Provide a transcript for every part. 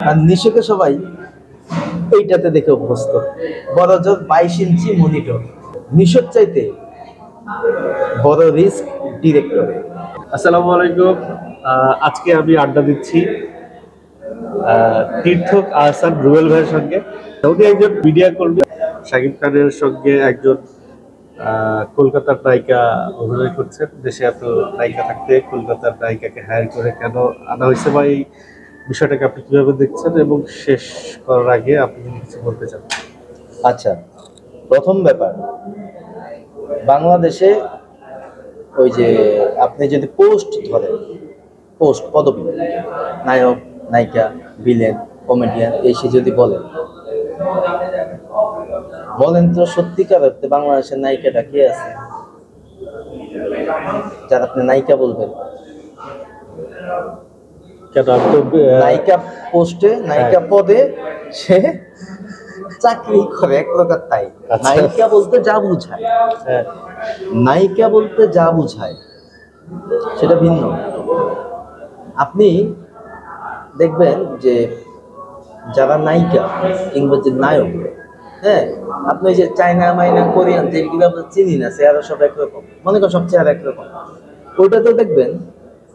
আর নিশোকে সবাই এইটাতে দেখে অভ্যস্ত। বড় জোর বাইশ ইঞ্চি মনিটর নিশোর চাইতে বড় রিস্ক ডিরেক্টর আসসালামু আলাইকুম। আজকে আমি আড্ডা দিচ্ছি তীর্থক আহসান রুবেল ভাইয়ের সঙ্গে। উনি একজন মিডিয়া কর্মী। শাকিব খানের সঙ্গে একজন কলকাতার নায়িকা অভিনয় করছেন। দেশে এত নায়িকা থাকতে কলকাতার নায়িকাকে হায়ার করে কেন আনা হয়েছে বা বিষয়টাকে আপনি কীভাবে দেখছেন এবং শেষ করার আগে আপনি কিছু বলতে চান? আচ্ছা প্রথম ব্যাপার, বাংলাদেশে ওই যে আপনি যদি পোস্ট ধরেন, পোস্ট পদবি, নায়ক, নায়িকা, ভিলেন, কমেডিয়ান, এই সে যদি বলেন বলেন তো সত্যিকার অর্থে বাংলাদেশের নায়িকাটা কে আছে? যার আপনি নায়িকা বলবেন। কেন? নায়িকা পোস্টে নায়িকা পদে সে চাকরি করে এক প্রকার তাই। আচ্ছা। নায়িকা বলতে যা বুঝায়। হ্যাঁ, নায়িকা বলতে যা বুঝায় সেটা ভিন্ন। আপনি দেখবেন যে যারা নায়িকা কিংবা যে নায়ক হ্যাঁ আপনি ওই যে চায়না মাইনা কোরিয়ান যেগুলো আমরা চিনি না চেহারা সব একরকম। মনে করেন সব চেহারা একরকম। ওইটাতেও দেখবেন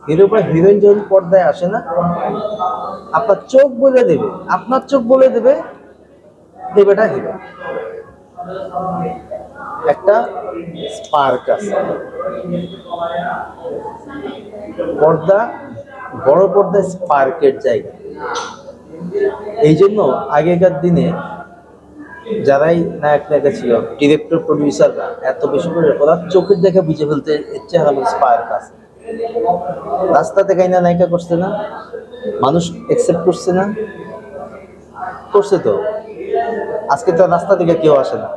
হিরো বা হিরোইন যখন পর্দায় আসে না, আপনার চোখ বলে দেবে, আপনার চোখ বলে দেবে, দেবেটা হিরো। একটা স্পার্ক আছে। পর্দা, বড় পর্দা স্পার্কের জায়গা। এই জন্য আগেকার দিনে যারাই নায়ক নায়িকা ছিল ডিরেক্টর প্রডিউসাররা এত বেশি করে ওরা চোখের দেখে বুঝে ফেলতে চেহারা মধ্যে স্পার্ক আছে। রাস্তাতে কাইনা নায়িকা করছে না মানুষ একসেপ্ট করছে না। করছে তো। আজকে তো রাস্তা থেকে কেউ আসে না।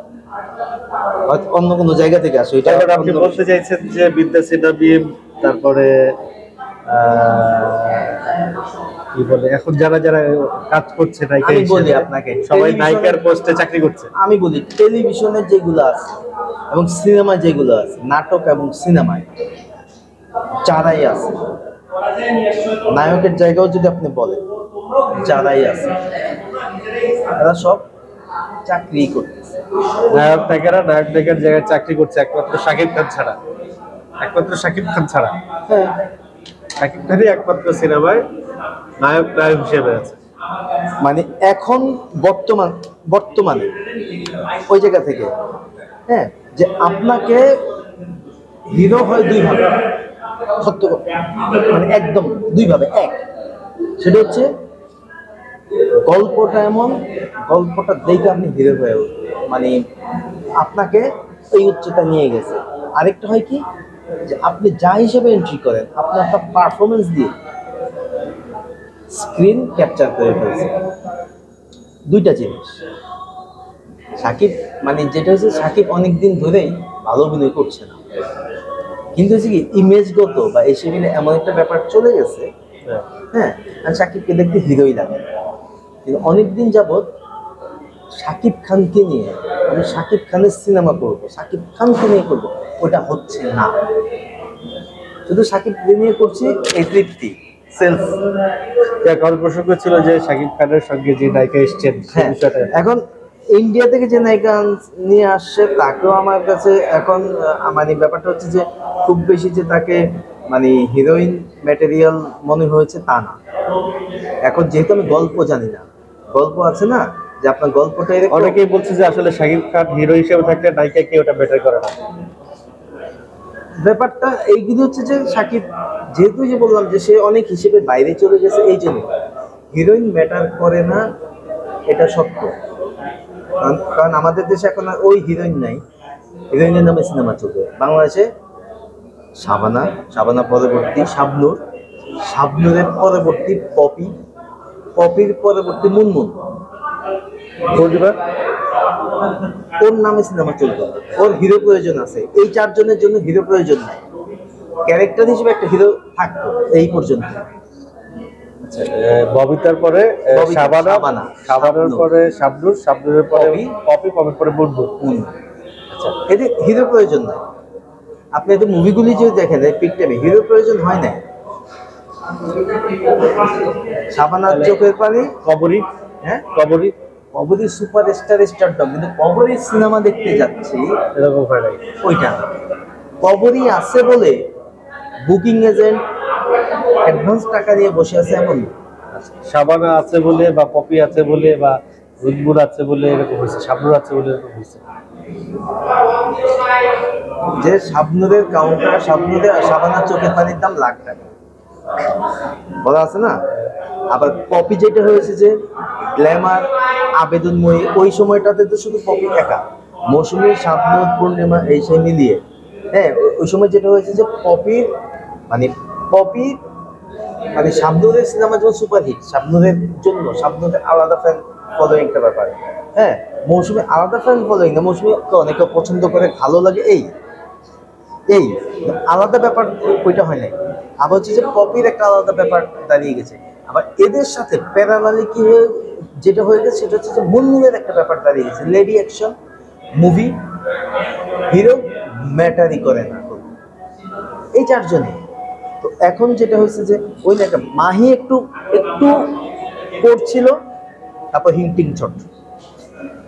হয়তো অন্য কোনো জায়গা থেকে আসে এটা আপনি বলতে চাইছেন যে বিদ্যা সিনহা বিএম তারপরে কি বলে এখন যারা যারা কাজ করছে নায়িকা আমি বলি আপনাকে, সবাই নায়িকার পোস্টে চাকরি করছে। আমি বলি টেলিভিশনের যেগুলো আছে এবং সিনেমা যেগুলো আছে নাটক এবং সিনেমায় যারাই আছে। নায়কের জায়গাও যদি আপনি বলেন যারাই আছে। এরা সব চাকরি করতেছে। নায়ক নায়িকারা নায়ক নায়িকার জায়গায় চাকরি করছে একমাত্র শাকিব খান ছাড়া। একমাত্র শাকিব খান ছাড়া। হ্যাঁ। শাকিব খানই একমাত্র সিনেমায় নায়ক নায়ক হিসেবে আছে। মানে এখন বর্তমান বর্তমানে ওই জায়গা থেকে হ্যাঁ যে আপনাকে হিরো হয় দুই ভাবে সত্য মানে একদম দুই ভাবে এক। সেটা হচ্ছে, গল্পটা এমন, গল্পটা দেখে আপনি হিরো হয়ে। মানে আপনাকে এই উচ্চতা নিয়ে গেছে। আরেকটা হয় কি, যে আপনি যা হিসেবে এন্ট্রি করেন, আপনি আপনার পারফরমেন্স দিয়ে স্ক্রিন ক্যাপচার করে ফেলছে দুইটা জিনিস। সাকিব মানে যেটা হচ্ছে, সাকিব অনেক দিন ধরেই ভালো অভিনয় করছে না। কিন্তু হচ্ছে কি ইমেজগত বা এসে মিলে এমন একটা ব্যাপার চলে গেছে হ্যাঁ। আর সাকিবকে দেখতে হিরোই লাগে। কিন্তু অনেকদিন যাবৎ সাকিব খানকে নিয়ে আমি সাকিব খানের সিনেমা করব সাকিব খানকে নিয়ে করব ওটা হচ্ছে না। শুধু সাকিবকে নিয়ে করছি এই তৃপ্তি সেলফ প্রসঙ্গ ছিল যে শাকিব খানের সঙ্গে যে নায়িকা এসছেন হ্যাঁ এখন ইন্ডিয়া থেকে যে নায়িকা নিয়ে আসছে তাকেও আমার কাছে এখন মানে ব্যাপারটা হচ্ছে যে খুব বেশি যে তাকে মানে হিরোইন ম্যাটেরিয়াল মনে হয়েছে তা না। এখন যেহেতু আমি গল্প জানি না গল্প আছে না যে আপনার গল্পটা অনেকেই বলছে যে আসলে শাকিব খান হিরো হিসেবে থাকলে নায়িকাকে ওটা বেটার করে না। ব্যাপারটা এইগুলি হচ্ছে যে সাকিব যেহেতু যে বললাম যে সে অনেক হিসেবে বাইরে চলে গেছে এই জন্য হিরোইন ম্যাটার করে না এটা সত্য। কারণ কারণ আমাদের দেশে এখন আর ওই হিরোইন নাই। হিরোইনের নামে সিনেমা চলবে। বাংলাদেশে শাবানা শাবানা পরবর্তী, শাবনুর। শাবনুরের পরবর্তী পপি, পপির পরবর্তী মুনমুন। বুঝবা ওর নামে সিনেমা চলবে। ওর হিরো প্রয়োজন আছে। এই চারজনের জন্য হিরো প্রয়োজন নাই। ক্যারেক্টার হিসেবে একটা হিরো থাকতো এই পর্যন্ত। ববিতার পরে শাবানার শাবনূর। পরে শাবনুর শাবনুরের পরে পপি। পপি পপির পরে বুনবুন। আচ্ছা এতে হিরো প্রয়োজন নাই। আপনি এতে মুভিগুলি যদি দেখেন এই পিক টাইমে হিরো প্রয়োজন হয় না সাবানার চোখের পানি? কবরী। হ্যাঁ? Kabori. Kabori super star star stardom কিন্তু কবরী সিনেমা দেখতে যাচ্ছি এরকম হয় ওইটা। কবরী আছে বলে বুকিং এজেন্ট অ্যাডভান্স টাকা দিয়ে বসে আছে এমন। সাবানা আছে বলে বা পপি আছে বলে বা রুদমুর আছে বলে এরকম হয়েছে শাবনুর আছে বলে এরকম হয়েছে। যে শাবনুরের কাউন্টার শাবনুরের সাবানার চোখের পানির দাম লাখ টাকা। বলা আছে না? আবার পপি যেটা হয়েছে যে গ্ল্যামার আবেদনময়ী ওই সময়টাতে তো শুধু পপি একা। মৌসুমী শাবনুর পূর্ণিমা এই সেই মিলিয়ে। হ্যাঁ ওই সময় যেটা হয়েছে যে পপির মানে পপি মানে শাবনুরের সিনেমা যেমন সুপারহিট শাবনুরের জন্য শাবনুরের আলাদা ফ্যান ফলোয়িং একটা ব্যাপার। হ্যাঁ মৌসুমী আলাদা ফ্যান ফলোয়িং না, মৌসুমী অনেকে পছন্দ করে, ভালো লাগে এই। এই, আলাদা ব্যাপার ওইটা হয় নাই। আবার হচ্ছে যে পপির একটা আলাদা ব্যাপার দাঁড়িয়ে গেছে। আবার এদের সাথে প্যারালালি কি হয়ে, যেটা হয়ে গেছে, সেটা হচ্ছে যে মুন্নুরের একটা ব্যাপার দাঁড়িয়ে গেছে। লেডি অ্যাকশন মুভি হিরো ম্যাটারই করে না। এই চারজনই। তো এখন যেটা হয়েছে যে, ওই একটা মাহি একটু একটু করছিল তারপর হিংটিং ছট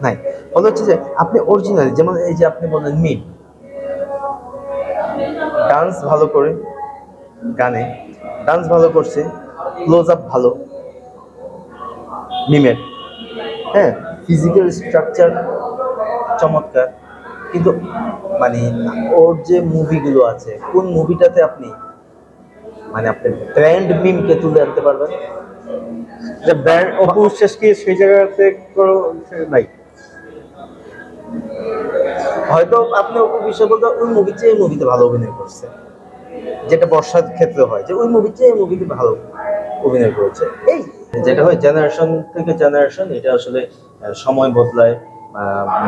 নাই, বলা হচ্ছে যে, আপনি অরিজিনাল যেমন এই যে আপনি বললেন মিম। ডান্স ভালো করে গানে ডান্স ভালো করছে ক্লোজ আপ ভালো, মিমের। হ্যাঁ ফিজিক্যাল স্ট্রাকচার চমৎকার, কিন্তু মানে ওর যে মুভিগুলো আছে, কোন মুভিটাতে আপনি মানে আপনি ব্র্যান্ড মিমকে তুলে আনতে পারবেন। যে ব্র্যান্ড অপু বিশ্বাস কি সেই জায়গাতে নাই? হয়তো আপনি অপু বিশ্বাস বলতে ওই মুভির চেয়ে এই মুভিতে ভালো অভিনয় করছে। যেটা বর্ষার ক্ষেত্রে হয় যে ওই মুভির চেয়ে এই মুভিতে ভালো অভিনয় করেছে। এই যেটা হয় জেনারেশন থেকে জেনারেশন এটা আসলে সময় বদলায়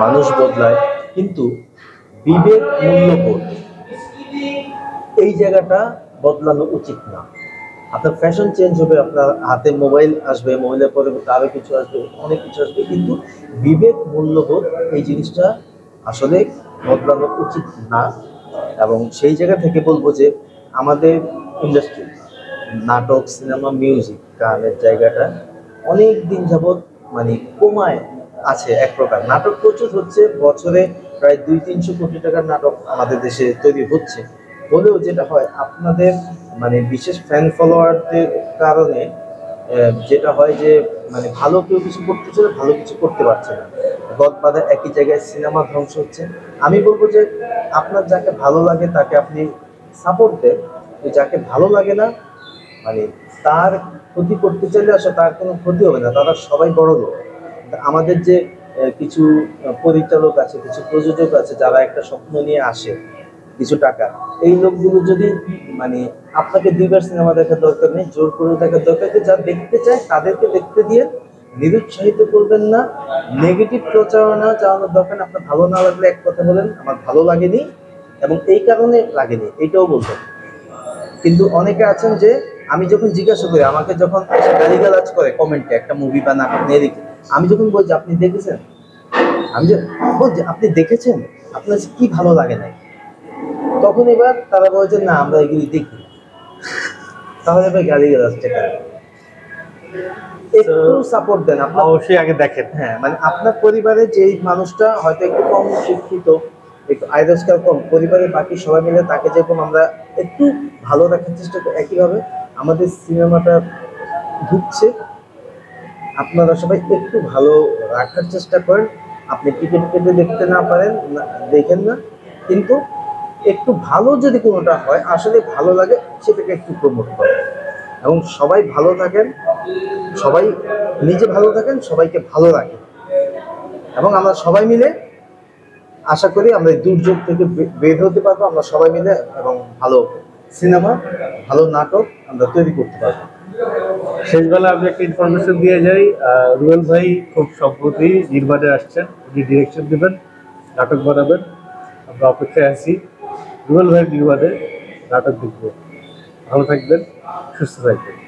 মানুষ বদলায় কিন্তু বিবেক মূল্যবোধ এই জায়গাটা বদলানো উচিত না। আপনার ফ্যাশন চেঞ্জ হবে, আপনার হাতে মোবাইল আসবে মোবাইলের পরে আরও কিছু আসবে, অনেক কিছু আসবে, কিন্তু বিবেক মূল্যবোধ এই জিনিসটা আসলে বদলানো উচিত না। এবং সেই জায়গা থেকে বলব যে, আমাদের ইন্ডাস্ট্রি নাটক সিনেমা মিউজিক গানের জায়গাটা অনেক দিন যাবৎ মানে কমায় আছে এক প্রকার। নাটক প্রচুর হচ্ছে, বছরে প্রায় দুই তিনশো কোটি টাকার নাটক আমাদের দেশে তৈরি হচ্ছে। হলেও যেটা হয়, আপনাদের মানে বিশেষ ফ্যান ফলোয়ারদের কারণে যেটা হয় যে মানে ভালো কেউ কিছু করতে চাইলে ভালো কিছু করতে পারছে না। গদবাদা একই জায়গায় সিনেমা ধ্বংস হচ্ছে। আমি বলব যে, আপনার যাকে ভালো লাগে তাকে আপনি সাপোর্ট দেন। যাকে ভালো লাগে না মানে তার ক্ষতি করতে চাইলে আসলে তার কোনো ক্ষতি হবে না, তারা সবাই বড় লোক। আমাদের যে কিছু পরিচালক আছে, কিছু প্রযোজক আছে, যারা একটা স্বপ্ন নিয়ে আসে কিছু টাকা। এই লোকগুলো যদি মানে আপনাকে দুইবার সিনেমা দেখার দরকার নেই, জোর করে দেখার দরকার যা দেখতে চায় তাদেরকে দেখতে দিয়ে নিরুৎসাহিত করবেন না নেগেটিভ প্রচারণা চালানোর দরকার আপনার ভালো না লাগলে এক কথা বলেন, আমার ভালো লাগেনি এবং এই কারণে লাগেনি এইটাও বলবেন। কিন্তু অনেকে আছেন যে, আমি যখন জিজ্ঞাসা করি, আমাকে যখন গালিগালাজ করে কমেন্টে একটা মুভি বা নাটক নিয়ে দেখি আমি যখন বলছি আপনি দেখেছেন? আমি যে আপনি দেখেছেন? আপনার কি ভালো লাগে নাই? তখন এবার তারা বলছে না আমরা এগুলি দেখি তাহলে এবার গালিগালাজটা কেন? একটু সাপোর্ট দেন আপনার অবশ্যই আগে দেখেন। হ্যাঁ মানে আপনার পরিবারে যেই মানুষটা হয়তো একটু কম শিক্ষিত একটু আয় রোজগার কম পরিবারের বাকি সবাই মিলে তাকে যেরকম আমরা একটু ভালো রাখার চেষ্টা করি একইভাবে আমাদের সিনেমাটা ঢুকছে। আপনারা সবাই একটু ভালো রাখার চেষ্টা করেন। আপনি টিকিট কেটে দেখতে না পারেন না দেখেন না। কিন্তু একটু ভালো যদি কোনোটা হয়, আসলে ভালো লাগে সেটাকে একটু প্রমোট করেন এবং সবাই ভালো থাকেন, সবাই নিজে ভালো থাকেন, সবাইকে ভালো রাখেন। এবং আমরা সবাই মিলে আশা করি আমরা দুর্যোগ থেকে বের হতে পারব, আমরা সবাই মিলে এবং ভালো সিনেমা, ভালো নাটক আমরা তৈরি করতে পারব। শেষবেলা আমি একটা ইনফরমেশন দিয়ে যাই রুয়েল ভাই খুব সম্প্রতি নির্মাণে আসছেন, উনি ডিরেকশন দেবেন, নাটক বানাবেন, আমরা অপেক্ষায় আছি। রুয়েল ভাইয়ের নির্মাণে নাটক দেখব। ভালো থাকবেন সুস্থ থাকবেন।